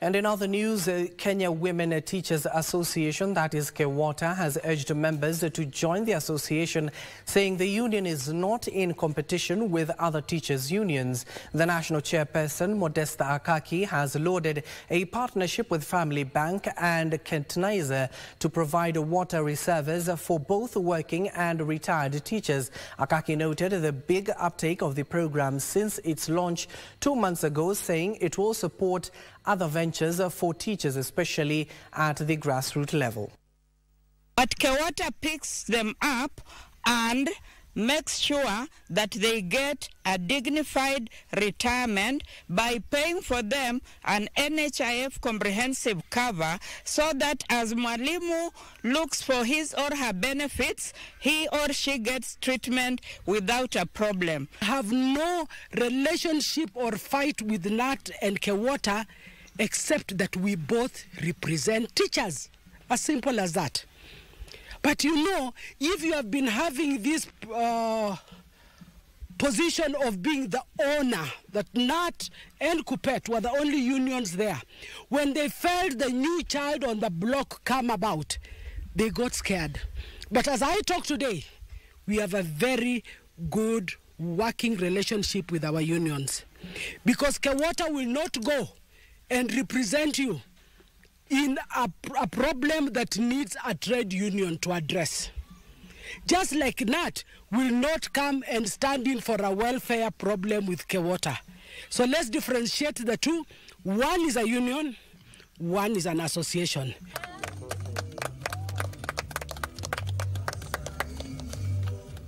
And in other news, uh, Kenya Women Teachers Association, that is KEWOTA, has urged members to join the association, saying the union is not in competition with other teachers' unions. The national chairperson, Modesta Akaki, has lauded a partnership with Family Bank and Kentnizer to provide water reserves for both working and retired teachers. Akaki noted the big uptake of the program since its launch two months ago, saying it will support other ventures for teachers, especially at the grassroots level. But KEWOTA picks them up and makes sure that they get a dignified retirement by paying for them an NHIF comprehensive cover so that as Mwalimu looks for his or her benefits, he or she gets treatment without a problem. have no relationship or fight with KNUT and KEWOTA except that we both represent teachers. As simple as that. But you know, if you have been having this uh, position of being the owner, that KNUT and KUPPET were the only unions there, when they felt the new child on the block come about, they got scared. But as I talk today, we have a very good working relationship with our unions. Because KEWOTA will not go and represent you in a, a problem that needs a trade union to address. Just like KNUT will not come and stand in for a welfare problem with KEWOTA. So let's differentiate the two. One is a union, one is an association.